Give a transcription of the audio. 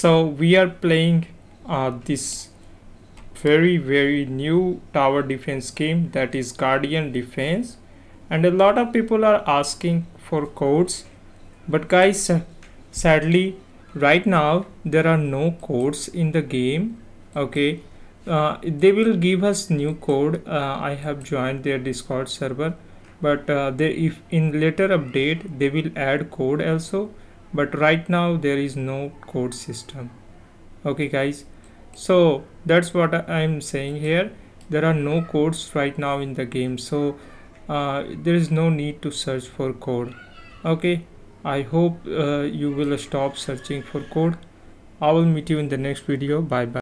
so we are playing uh, this very very new tower defense game that is Garden Defense. And a lot of people are asking for codes. But guys sadly right now there are no codes in the game okay? Uh, they will give us new code. Uh, i have joined their discord server. But uh, they if in later update they will add code also but right now there is no code system. Okay guys? So that's what i'm saying here. There are no codes right now in the game. So uh, there is no need to search for code. Okay? I hope uh, you will stop searching for code. I will meet you in the next video. Bye bye